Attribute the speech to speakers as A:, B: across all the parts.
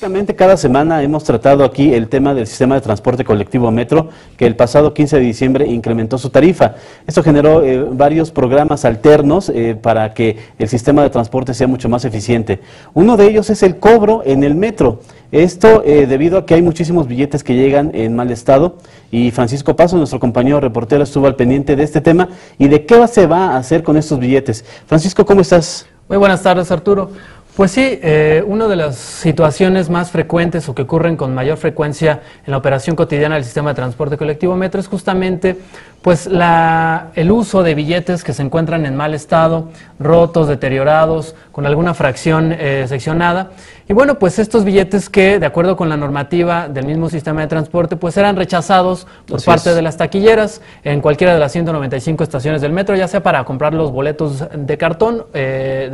A: Prácticamente cada semana hemos tratado aquí el tema del sistema de transporte colectivo Metro, que el pasado 15 de diciembre incrementó su tarifa. Esto generó eh, varios programas alternos eh, para que el sistema de transporte sea mucho más eficiente. Uno de ellos es el cobro en el metro. Esto eh, debido a que hay muchísimos billetes que llegan en mal estado y Francisco Paso, nuestro compañero reportero, estuvo al pendiente de este tema y de qué se va a hacer con estos billetes. Francisco, ¿cómo estás?
B: Muy buenas tardes, Arturo. Pues sí, eh, una de las situaciones más frecuentes o que ocurren con mayor frecuencia en la operación cotidiana del sistema de transporte colectivo Metro es justamente pues la, el uso de billetes que se encuentran en mal estado, rotos, deteriorados, con alguna fracción eh, seccionada. Y bueno, pues estos billetes que, de acuerdo con la normativa del mismo sistema de transporte, pues eran rechazados por parte de las taquilleras en cualquiera de las 195 estaciones del metro, ya sea para comprar los boletos de cartón, eh,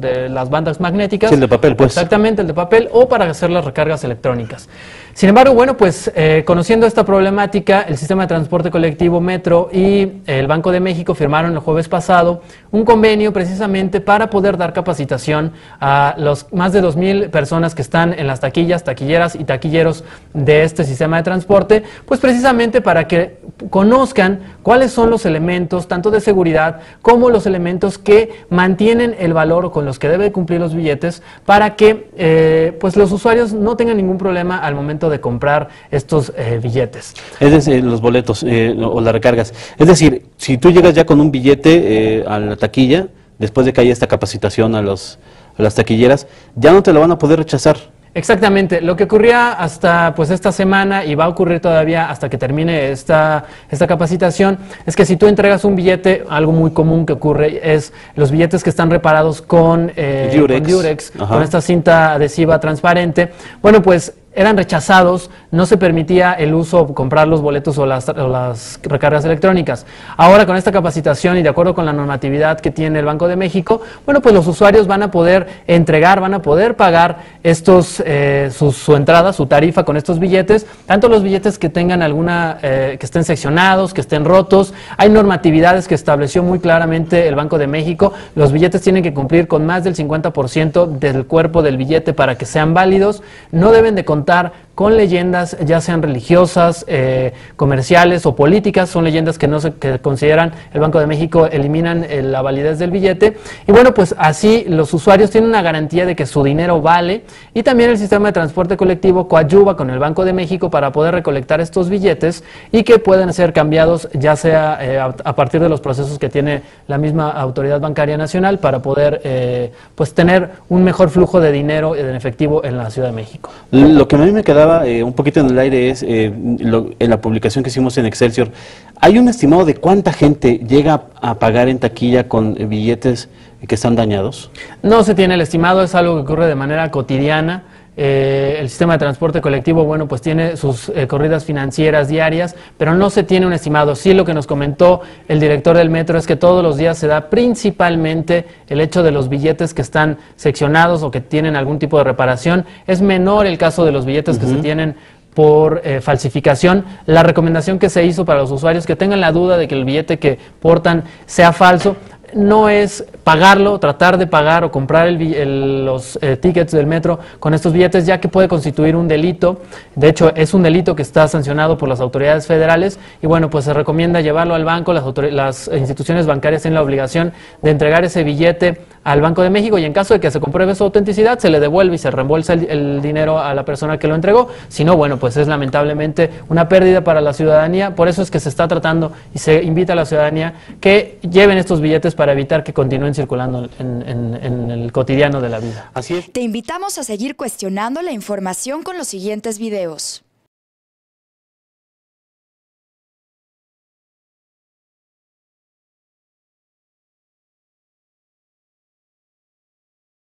B: de, las bandas magnéticas.
A: el de papel, pues.
B: Exactamente, el de papel, o para hacer las recargas electrónicas. Sin embargo, bueno, pues eh, conociendo esta problemática, el sistema de transporte colectivo Metro y el Banco de México firmaron el jueves pasado un convenio precisamente para poder dar capacitación a los más de 2.000 personas que están en las taquillas, taquilleras y taquilleros de este sistema de transporte, pues precisamente para que conozcan cuáles son los elementos, tanto de seguridad como los elementos que mantienen el valor con los que deben cumplir los billetes para que eh, pues los usuarios no tengan ningún problema al momento de comprar estos eh, billetes.
A: Es decir, los boletos eh, o las recargas. Es decir, si tú llegas ya con un billete eh, a la taquilla, después de que haya esta capacitación a, los, a las taquilleras, ya no te lo van a poder rechazar.
B: Exactamente, lo que ocurría hasta pues esta semana y va a ocurrir todavía hasta que termine esta, esta capacitación es que si tú entregas un billete, algo muy común que ocurre es los billetes que están reparados con,
A: Durex,
B: con esta cinta adhesiva transparente, bueno pues eran rechazados, no se permitía el uso, comprar los boletos o las, las, recargas electrónicas. Ahora con esta capacitación y de acuerdo con la normatividad que tiene el Banco de México, bueno, pues los usuarios van a poder entregar, van a poder pagar estos, eh, su, entrada, su tarifa con estos billetes, tanto los billetes que tengan alguna, eh, que estén seccionados, que estén rotos. Hay normatividades que estableció muy claramente el Banco de México. Los billetes tienen que cumplir con más del 50% del cuerpo del billete para que sean válidos. No deben de contar contar con leyendas, ya sean religiosas, eh, comerciales o políticas, son leyendas que no se que consideran el Banco de México eliminan eh, la validez del billete. Y bueno, pues así los usuarios tienen una garantía de que su dinero vale y también el sistema de transporte colectivo coadyuva con el Banco de México para poder recolectar estos billetes y que puedan ser cambiados ya sea eh, a, partir de los procesos que tiene la misma autoridad bancaria nacional para poder pues tener un mejor flujo de dinero en efectivo en la Ciudad de México.
A: Lo que a mí me eh, un poquito en el aire es, eh, en la publicación que hicimos en Excelsior, ¿hay un estimado de cuánta gente llega a pagar en taquilla con billetes que están dañados?
B: No se tiene el estimado, es algo que ocurre de manera cotidiana. Eh, el sistema de transporte colectivo, bueno, pues tiene sus eh, corridas financieras diarias, pero no se tiene un estimado. Sí, lo que nos comentó el director del metro es que todos los días se da principalmente el hecho de los billetes que están seccionados o que tienen algún tipo de reparación. Es menor el caso de los billetes que se tienen por eh, falsificación. La recomendación que se hizo para los usuarios que tengan la duda de que el billete que portan sea falso, no es pagarlo, tratar de pagar o comprar los eh, tickets del metro con estos billetes, ya que puede constituir un delito. De hecho, es un delito que está sancionado por las autoridades federales y bueno, pues se recomienda llevarlo al banco. Las, las instituciones bancarias tienen la obligación de entregar ese billete al Banco de México y en caso de que se compruebe su autenticidad, se le devuelve y se reembolsa el, dinero a la persona que lo entregó. Si no, bueno, pues es lamentablemente una pérdida para la ciudadanía. Por eso es que se está tratando y se invita a la ciudadanía que lleven estos billetes para evitar que continúen circulando en, en el cotidiano de la vida.
C: Así es. Te invitamos a seguir cuestionando la información con los siguientes videos.